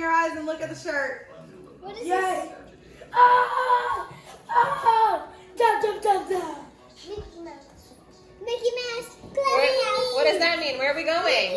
your eyes and look at the shirt. What is Yay! Ah! Ah! Jump, jump, jump, jump. this? Mickey Mouse. Mickey Mouse. Where, what does that mean? Where are we going?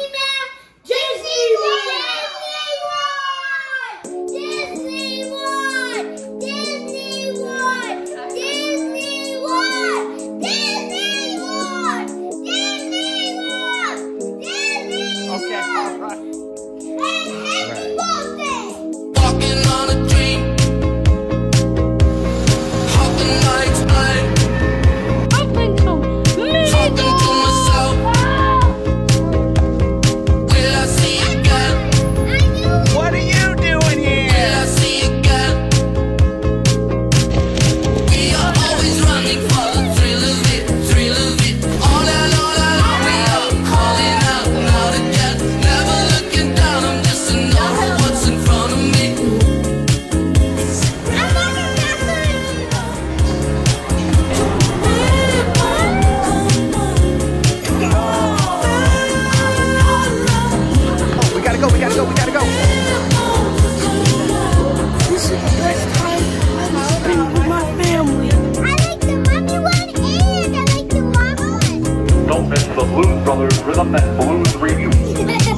Blues Brothers Rhythm and Blues Review.